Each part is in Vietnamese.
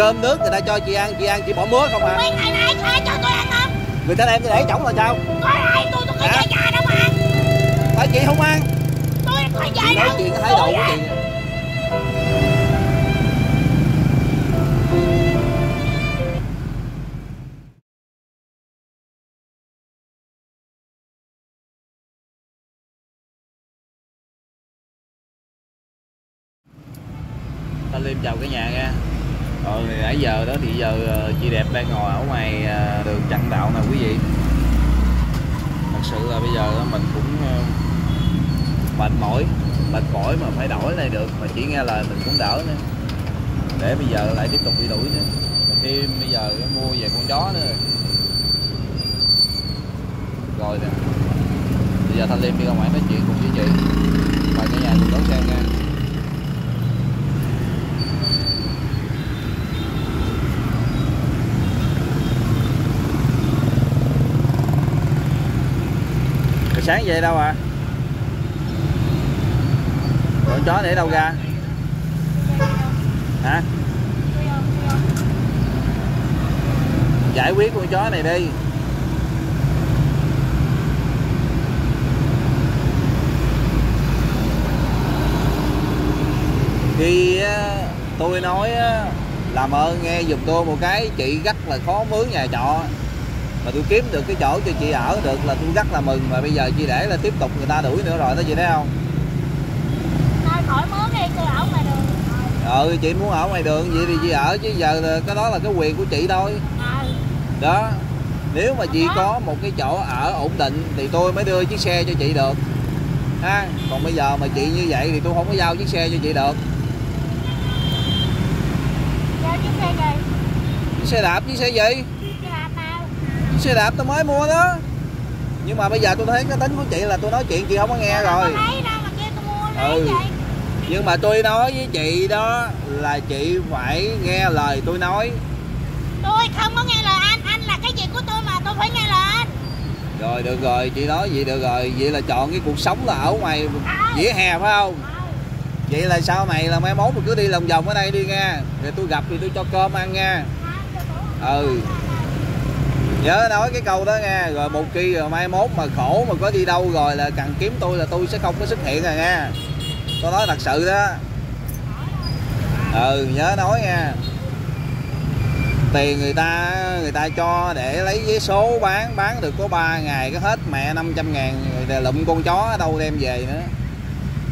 cơm nước người ta cho chị ăn chị ăn chị bỏ mứa không à Quen ngày nay ai cho tôi ăn không? người ta đem cho để chổng là sao Có ai tôi tôi có Hả? về nhà đâu mà ăn. phải chị không ăn Tôi chị về nói đâu. chuyện cái thái độ Tôi của chị đang ngồi ở ngoài ờ, đường chặn đạo nè, quý vị. Thật sự là bây giờ mình cũng ờ, mệt mỏi mệt mỏi mà phải đổi này được, mà chỉ nghe lời mình cũng đỡ nữa. Để bây giờ lại tiếp tục đi đuổi nữa. Thêm bây giờ mua về con chó nữa rồi. Nè. Bây giờ thanh liêm đi ra ngoài nói chuyện cùng với chị. Mời cả nhà cùng đón xem nha. Rồi sáng về đâu à? Con chó để đâu ra? Hả? Giải quyết con chó này đi Khi tôi nói làm ơn nghe giùm tôi một cái, chị rất là khó mướn nhà trọ mà tôi kiếm được cái chỗ cho chị ở được là tôi rất là mừng. Mà bây giờ chị để là tiếp tục người ta đuổi nữa rồi đó chị thấy không? Thôi khỏi mướn đi tôi ở ngoài đường. ừ chị muốn ở ngoài đường vậy thì chị ở chứ giờ là cái đó là cái quyền của chị thôi. Ờ. đó. Nếu mà chị có một cái chỗ ở ổn định thì tôi mới đưa chiếc xe cho chị được. Ha? Còn bây giờ mà chị như vậy thì tôi không có giao chiếc xe cho chị được. Giao chiếc xe gì? chiếc xe đạp chiếc xe gì Chiếc đạp nào? chiếc xe đạp tôi mới mua đó. Nhưng mà bây giờ tôi thấy cái tính của chị là tôi nói chuyện chị không có nghe rồi. Ừ. nhưng mà tôi nói với chị đó là chị phải nghe lời tôi nói. Tôi không có nghe lời anh, anh là cái gì của tôi mà tôi phải nghe lời anh. rồi được rồi chị nói vậy được rồi. Vậy là chọn cái cuộc sống là ở ngoài vỉa hè phải không? Ờ. vậy là sau này là mai mốt mình cứ đi lòng vòng ở đây đi nha. Rồi tôi gặp thì tôi cho cơm ăn nha. Ừ nhớ nói cái câu đó nghe, rồi một khi rồi mai mốt mà khổ mà có đi đâu rồi là cần kiếm tôi là tôi sẽ không có xuất hiện rồi nghe. Tôi nói thật sự đó. Ừ nhớ nói nha tiền người ta người ta cho để lấy giấy số bán bán được có 3 ngày cái hết mẹ 500 ngàn, rồi lụm con chó ở đâu đem về nữa.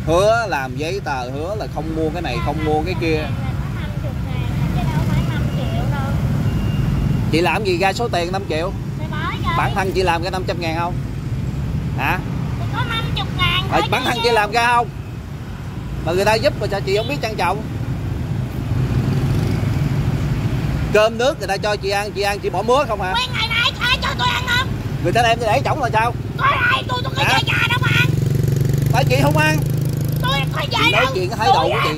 Hứa làm giấy tờ, hứa là không mua cái này, không mua cái kia. Chị làm gì ra số tiền 5 triệu? Bản thân chị làm ra 500 ngàn không? Hả? Có 50 ngàn Ờ, bản thân chị làm ra không? Mà người ta giúp mà sao chị không biết trân trọng? Cơm nước người ta cho chị ăn chị ăn chị bỏ mứa không hả Quen ngày nay ai cho tôi ăn không? người ta đem để chổng là sao? Có ai tôi tôi có về nhà đâu mà ăn. tại chị không ăn. Tôi có về chị nói đâu. chuyện thái độ của chị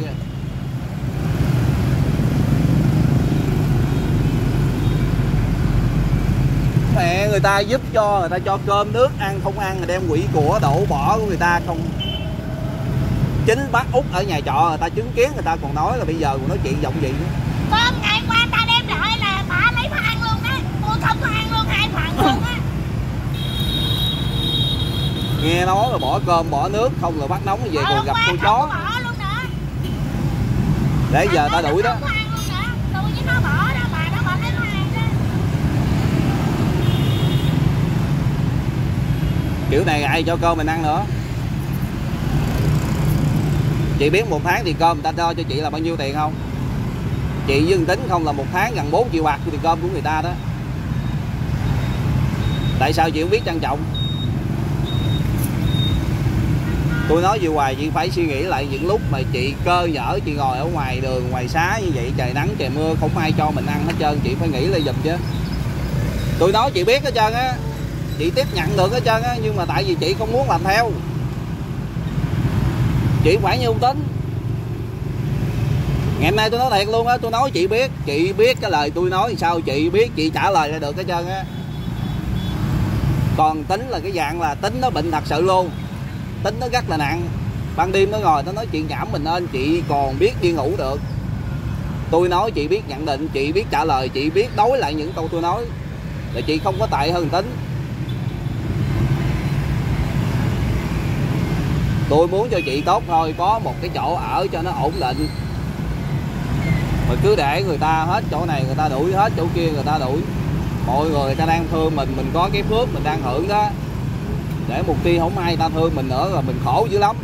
mẹ người ta giúp cho người ta cho cơm nước ăn không ăn rồi đem quỷ của đổ bỏ của người ta không. Chính bác út ở nhà trọ người ta chứng kiến người ta còn nói là bây giờ còn nói chuyện giọng gì nữa. Cơm ngày qua ta đem lại là bà lấy mà ăn luôn đó. Tôi không có ăn luôn hai phần luôn á. nghe nói là bỏ cơm bỏ nước không là bắt nóng về còn gặp cô chó. để giờ ta đuổi đó Không có ăn luôn nữa. Tôi với nó bỏ đó, bà đó bà thấy nó ăn đó kiểu này ai cho cơm mình ăn nữa. Chị biết một tháng thì cơm người ta cho cho chị là bao nhiêu tiền không? Chị dương tính không là một tháng gần 4 triệu bạc thì cơm của người ta đó. Tại sao chị không biết trân trọng? Tôi nói gì hoài chị phải suy nghĩ lại những lúc mà chị cơ nhở, chị ngồi ở ngoài đường, ngoài xá như vậy, trời nắng, trời mưa, không ai cho mình ăn hết trơn, chị phải nghĩ lại giùm chứ. Tôi nói chị biết hết trơn á chị tiếp nhận được hết trơn á, nhưng mà tại vì chị không muốn làm theo. Chị phải như ông tính. Ngày hôm nay tôi nói thiệt luôn á, tôi nói chị biết chị biết cái lời tôi nói thì sao, chị biết chị trả lời ra được hết trơn á. Còn tính là cái dạng là tính nó bệnh thật sự luôn. Tính nó rất là nặng. Ban đêm nó ngồi, nó nói chuyện nhảm mình nên, chị còn biết đi ngủ được. Tôi nói chị biết nhận định, chị biết trả lời, chị biết đối lại những câu tôi nói. Là chị không có tệ hơn tính. Tôi muốn cho chị tốt thôi có một cái chỗ ở cho nó ổn định. Mà cứ để người ta hết chỗ này người ta đuổi hết chỗ kia người ta đuổi. Mọi người, người ta đang thương mình mình có cái phước mình đang hưởng đó. Để mục tiêu không ai ta thương mình nữa rồi mình khổ dữ lắm.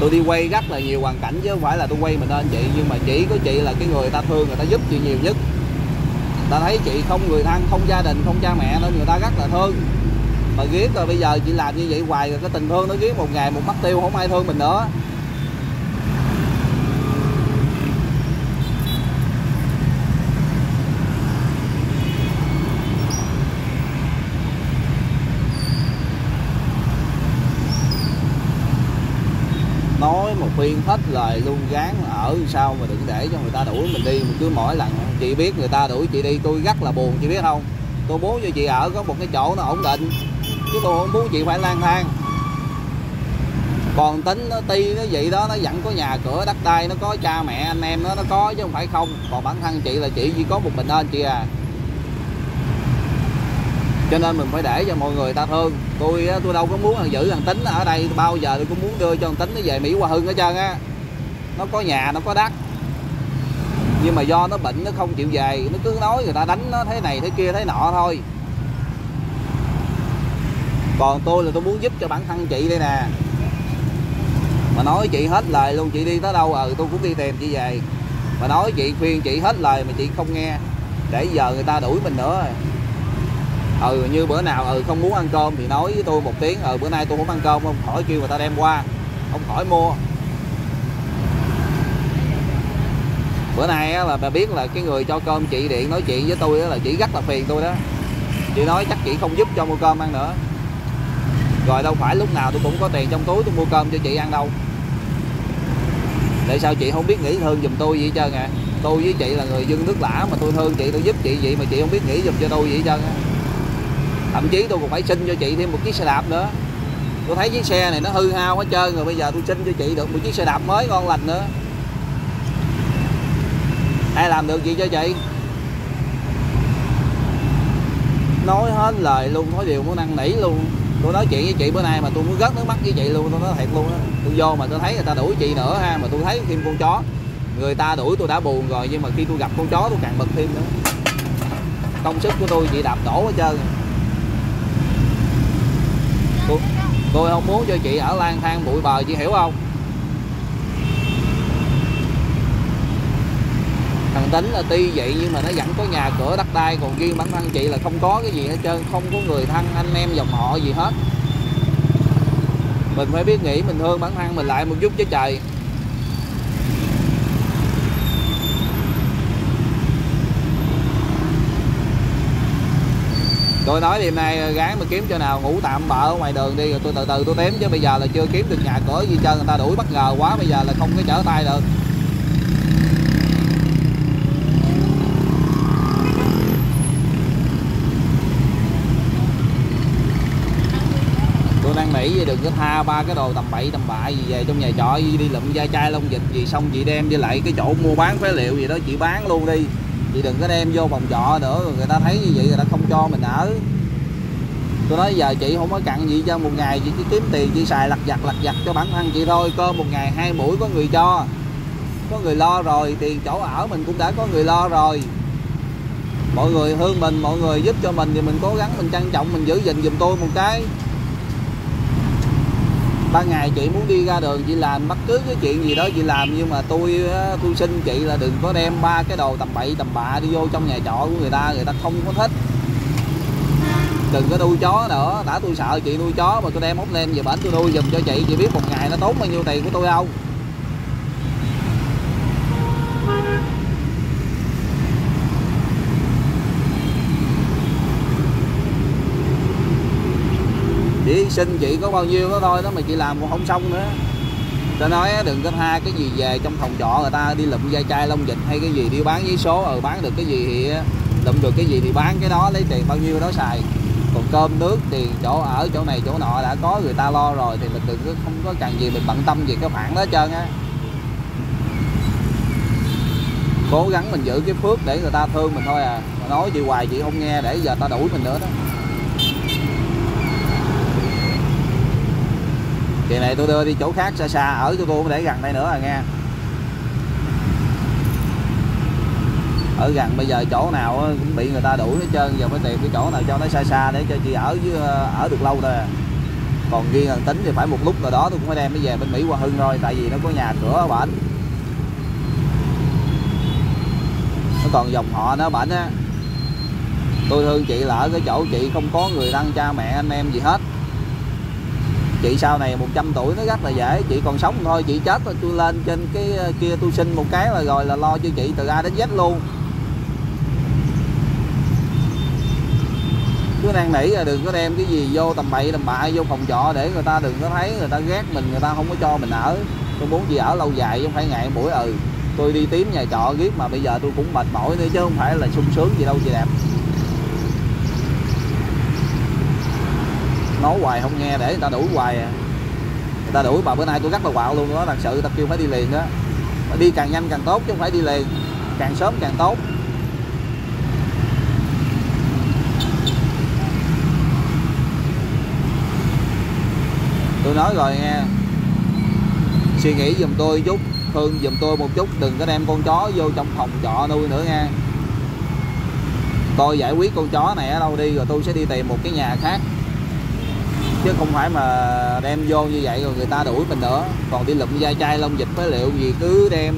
Tôi đi quay rất là nhiều hoàn cảnh chứ không phải là tôi quay mình lên chị nhưng mà chỉ có chị là cái người ta thương người ta giúp chị nhiều nhất ta thấy chị không người thân, không gia đình, không cha mẹ nên người ta rất là thương. Mà ghét rồi bây giờ chị làm như vậy hoài rồi, cái tình thương nó ghét một ngày một mất tiêu, không ai thương mình nữa. Khuyên hết lời luôn gán ở sao mà đừng để cho người ta đuổi mình đi. Mình cứ mỗi lần chị biết người ta đuổi chị đi, tôi rất là buồn, chị biết không? Tôi muốn cho chị ở có một cái chỗ nó ổn định, chứ tôi không muốn chị phải lang thang. Còn tính nó ti nó vậy đó, nó vẫn có nhà cửa, đất đai, nó có cha mẹ, anh em nó nó có chứ không phải không. Còn bản thân chị là chị chỉ có một mình anh chị à cho nên mình phải để cho mọi người ta thương. Tôi tôi đâu có muốn giữ thằng tính ở đây bao giờ tôi cũng muốn đưa cho thằng tính nó về mỹ hòa hưng hết trơn á. Nó có nhà, nó có đất. Nhưng mà do nó bệnh, nó không chịu về, nó cứ nói người ta đánh nó thế này thế kia, thế nọ thôi. Còn tôi là tôi muốn giúp cho bản thân chị đây nè. Mà nói chị hết lời luôn, chị đi tới đâu ờ tôi cũng đi tìm chị về. Mà nói chị khuyên chị hết lời mà chị không nghe. Để giờ người ta đuổi mình nữa ừ như bữa nào ừ không muốn ăn cơm thì nói với tôi một tiếng ừ bữa nay tôi muốn ăn cơm không khỏi kêu người ta đem qua không khỏi mua. Bữa nay á, là bà biết là cái người cho cơm chị điện nói chuyện với tôi á, là chị rất là phiền tôi đó. Chị nói chắc chị không giúp cho mua cơm ăn nữa. Rồi đâu phải lúc nào tôi cũng có tiền trong túi tôi mua cơm cho chị ăn đâu. Tại sao chị không biết nghĩ thương giùm tôi vậy trơn à? Tôi với chị là người dân nước lã mà tôi thương chị tôi giúp chị vậy mà chị không biết nghĩ giùm cho tôi vậy trơn á thậm chí tôi còn phải xin cho chị thêm một chiếc xe đạp nữa. Tôi thấy chiếc xe này nó hư hao hết trơn rồi, bây giờ tôi xin cho chị được một chiếc xe đạp mới ngon lành nữa. Ai làm được gì cho chị? Nói hết lời luôn, nói điều muốn năn nỉ luôn. Tôi nói chuyện với chị bữa nay mà tôi muốn rớt nước mắt với chị luôn, tôi nói thiệt luôn á. Tôi vô mà tôi thấy người ta đuổi chị nữa ha, mà tôi thấy thêm con chó. Người ta đuổi tôi đã buồn rồi, nhưng mà khi tôi gặp con chó tôi càng bực thêm nữa. Công sức của tôi chị đạp đổ hết trơn tôi, tôi không muốn cho chị ở lang thang bụi bờ chị hiểu không? Thằng tính là tuy vậy nhưng mà nó vẫn có nhà cửa đất đai còn riêng bản thân chị là không có cái gì hết trơn không có người thân anh em dòng họ gì hết. Mình phải biết nghĩ mình thương bản thân mình lại một chút chứ trời. Tôi nói đêm nay ờ, gái mà kiếm cho nào ngủ tạm bợ ở ngoài đường đi, rồi tôi từ từ tôi tém chứ bây giờ là chưa kiếm được nhà cửa gì trơn, người ta đuổi bất ngờ quá, bây giờ là không có trở tay được. Tôi đang nghĩ đừng có tha ba cái đồ tầm bậy tầm bạ gì về trong nhà trọ, đi lụm da chai lông dịch gì xong chị đem với lại cái chỗ mua bán phế liệu gì đó chị bán luôn đi chị đừng có đem vô phòng trọ nữa rồi người ta thấy như vậy người ta không cho mình ở. Tôi nói giờ chị không có cặn gì cho một ngày, chị chỉ kiếm tiền, chị xài lặt vặt lặt vặt cho bản thân chị thôi, cơm một ngày hai buổi có người cho. Có người lo rồi, tiền chỗ ở mình cũng đã có người lo rồi. Mọi người thương mình, mọi người giúp cho mình thì mình cố gắng, mình trân trọng, mình giữ gìn giùm tôi một cái ban ngày chị muốn đi ra đường, chị làm bất cứ cái chuyện gì đó chị làm. Nhưng mà tôi tôi xin chị là đừng có đem ba cái đồ tầm bậy tầm bạ đi vô trong nhà trọ của người ta người ta không có thích. Đừng có nuôi chó nữa. Đã tôi sợ chị nuôi chó mà tôi đem ốc lên về bển tôi nuôi giùm cho chị. Chị biết một ngày nó tốn bao nhiêu tiền của tôi không chỉ xin chị có bao nhiêu đó thôi đó mà chị làm cũng không xong nữa. Ta nói đừng có tha cái gì về trong phòng trọ người ta đi lụm da chai lông vịt hay cái gì đi bán giấy số ở ờ, bán được cái gì thì lụm được cái gì thì bán cái đó lấy tiền bao nhiêu đó xài. Còn cơm nước tiền chỗ ở chỗ này chỗ nọ đã có người ta lo rồi thì mình đừng có không có cần gì mình bận tâm gì cái khoản đó hết trơn á. Cố gắng mình giữ cái phước để người ta thương mình thôi à. Mà nói chị hoài chị không nghe để giờ ta đuổi mình nữa đó. Kỳ này tôi đưa đi chỗ khác xa xa, ở cho tôi không để gần đây nữa à nghe. Ở gần bây giờ chỗ nào cũng bị người ta đuổi hết trơn, giờ mới tìm cái chỗ nào cho nó xa xa để cho chị ở với ờ, ở được lâu thôi à. còn riêng thằng tính thì phải một lúc nào đó tôi cũng phải đem nó về bên mỹ qua hưng rồi tại vì nó có nhà cửa ở bển nó còn dòng họ nó bển á. Tôi thương chị là ở cái chỗ chị không có người thân, cha mẹ, anh em gì hết chị sau này 100 tuổi nó rất là dễ. Chị còn sống thôi, chị chết rồi tôi lên trên cái ờ, kia tôi xin một cái là rồi là lo cho chị từ A đến Z luôn. Cứ năn nỉ là đừng có đem cái gì vô tầm bậy tầm bạ, vô phòng trọ để người ta đừng có thấy, người ta ghét mình, người ta không có cho mình ở. Tôi muốn gì ở lâu dài, không phải ngày, buổi ừ. Tôi đi tím nhà trọ ghét mà bây giờ tôi cũng mệt mỏi nữa chứ không phải là sung sướng gì đâu, chị đẹp. Nói hoài, không nghe, để người ta đuổi hoài à. Người ta đuổi bà bữa nay tôi rất là quạo luôn đó, thật sự ta kêu phải đi liền đó. Mà đi càng nhanh càng tốt chứ không phải đi liền, càng sớm càng tốt. Tôi nói rồi nghe. Suy nghĩ giùm tôi chút, thương giùm tôi một chút, đừng có đem con chó vô trong phòng trọ nuôi nữa nha tôi giải quyết con chó này ở đâu đi, rồi tôi sẽ đi tìm một cái nhà khác chứ không phải mà đem vô như vậy rồi người ta đuổi mình nữa. Còn đi lụm da chai lông dịch với liệu gì cứ đem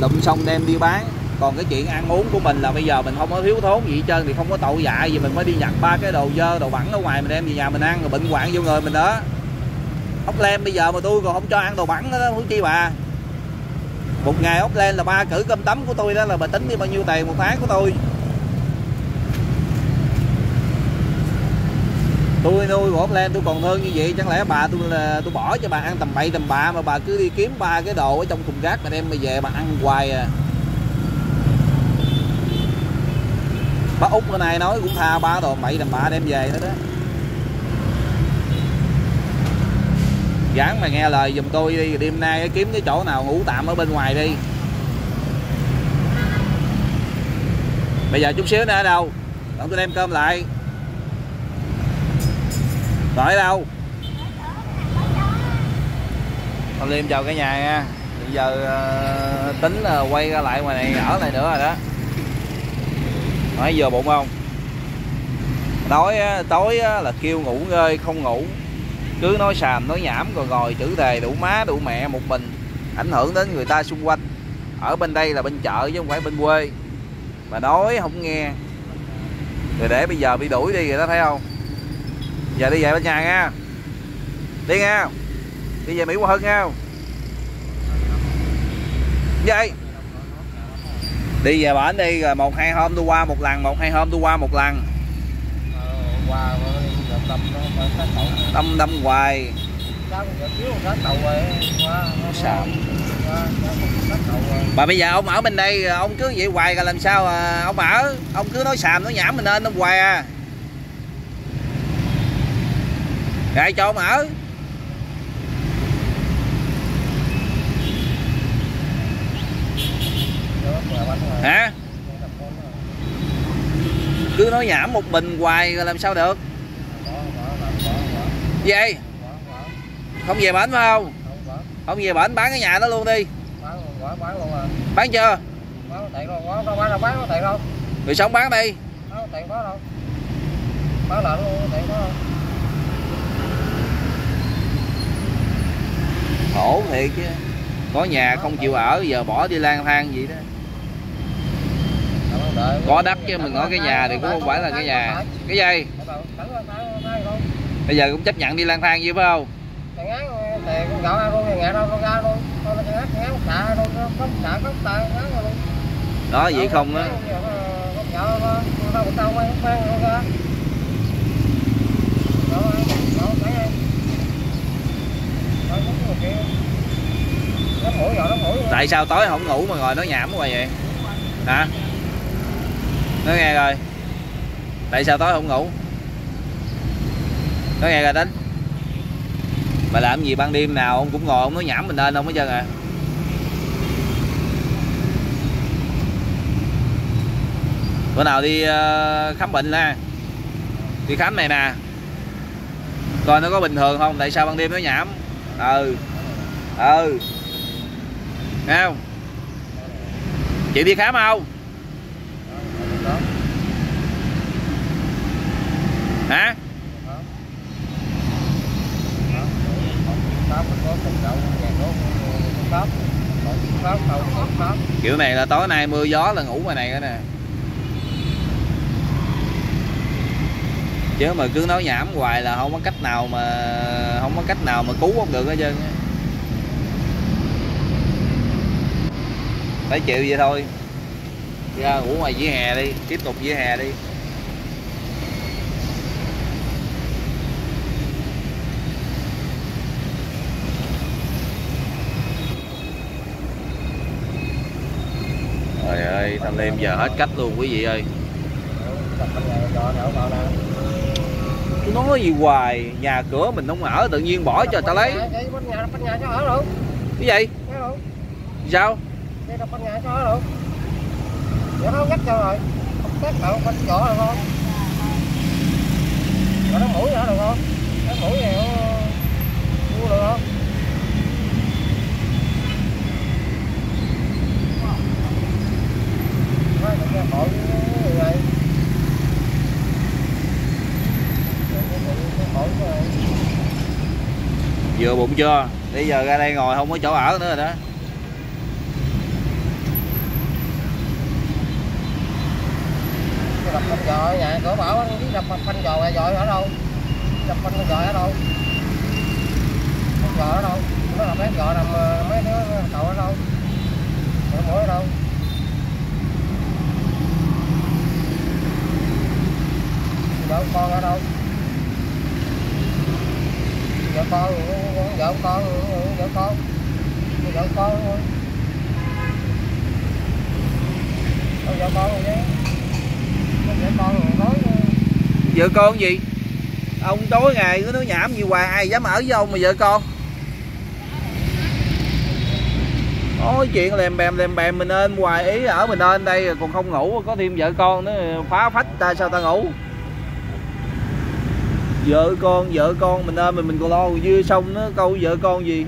lụm xong đem đi bán. Còn cái chuyện ăn uống của mình là bây giờ mình không có thiếu thốn gì hết trơn, thì không có tội dại gì, mình mới đi nhặt ba cái đồ dơ, đồ bẩn ở ngoài mình đem về nhà mình ăn, rồi bệnh hoạn vô người mình đó. Ốc len bây giờ mà tôi còn không cho ăn đồ bẩn đó muốn chi bà. Một ngày ốc len là ba cử cơm tấm của tôi đó, là bà tính đi bao nhiêu tiền một tháng của tôi. Tôi nuôi một lên tôi còn hơn như vậy. Chẳng lẽ bà tôi là tôi bỏ cho bà ăn tầm bậy tầm bạ mà bà cứ đi kiếm ba cái đồ ở trong thùng rác mà đem mà về bà ăn hoài à? Bác út bữa nay nói cũng tha ba đồ bậy tầm bạ đem về nữa đó. Dán mà nghe lời giùm tôi đi đêm nay kiếm cái chỗ nào ngủ tạm ở bên ngoài đi. Bây giờ chút xíu nữa đâu đặng tôi đem cơm lại. Đợi đâu? Con liêm chào cả nhà nha. Bây giờ uh, tính là quay ra lại ngoài này ở này nữa rồi đó. Nói giờ bụng không? Nói tối là kêu ngủ ngơi không ngủ. Cứ nói sàm nói nhảm rồi ngồi chữ đề đủ má đủ mẹ một mình. Ảnh hưởng đến người ta xung quanh. Ở bên đây là bên chợ chứ không phải bên quê. Mà nói không nghe. Rồi để bây giờ bị đuổi đi rồi đó thấy không? Giờ đi về bên nhà nha đi nha đi về mỹ qua hơn nha vậy. Đi về bển đi rồi một hai hôm tôi qua một lần một hai hôm tôi qua một lần. Đâm đâm hoài. Sao? Mà bây giờ ông ở bên đây ông cứ vậy hoài là làm sao à, ông ở ông cứ nói xàm nói nhảm mình nên ông hoài à. Rồi cho mở ở. Hả? Cứ nói nhảm một bình hoài rồi làm sao được? Gì? Không về bển phải không? Không về bển, bán cái nhà đó luôn đi. Bán chưa? Rồi sống bán đi. Khổ thiệt chứ. Có nhà không chịu ở, giờ bỏ đi lang thang gì đó. Có đất chứ, mình nói cái nhà thì cũng không phải là cái nhà. Cái gì? Bây giờ cũng chấp nhận đi lang thang gì phải không? Đó, vậy không á. Tại sao tối không ngủ mà ngồi nói nhảm hoài vậy? Hả? Nói nghe rồi tại sao tối không ngủ? Nói nghe rồi tính. Mà làm gì ban đêm nào ông cũng ngồi ông nói nhảm mình lên không hết trơn à. Bữa nào đi ờ, khám bệnh nè, đi khám này nè. Coi nó có bình thường không? Tại sao ban đêm nó nhảm? Ừ. Ừ nghe không? Chị đi khám không? Hả? Kiểu này là tối nay mưa gió là ngủ ngoài này nữa nè. Chứ mà cứ nói nhảm hoài là không có cách nào mà không có cách nào mà cứu không được hết trơn phải chịu vậy thôi. Ra ngủ ngoài vỉa hè đi tiếp tục vỉa hè đi. Trời ơi thanh liêm giờ hết cách luôn quý vị ơi. Tôi nói gì hoài nhà cửa mình không ở tự nhiên bỏ cho ta lấy. Cái gì? Sao đi đâu bên nhà cho ở luôn vậy nó ngắt cho rồi. Không test cậu bên chỗ rồi không rồi nó mũi nữa được không cái mũi này nó mua được không Nói là cái hội người này cái hội này. Vừa bụng chưa? Bây giờ ra đây ngồi, không có chỗ ở nữa rồi đó. Đập phanh giò nhà cửa bảo anh đập phanh giò là giò ở đâu? Đập phanh giò ở đâu? Phanh giò ở đâu? Nó là mấy giò nằm ờ, mấy đứa cậu ở đâu? Mỗi mũi ở đâu? Vợ con ở đâu? Vợ con ừ, ừ, ừ, vợ con vợ con. Vợ con thôi. Có vợ con rồi chứ vợ con gì? Ông tối ngày cứ nói nhảm gì hoài, ai dám ở với ông mà vợ con? Nói chuyện lèm bèm lèm bèm, mình nên hoài ý ở mình nên đây còn không ngủ có thêm vợ con nữa, phá phách ta sao ta ngủ? Vợ con vợ con, mình nên mình mình còn lo dưa xong nó câu vợ con gì?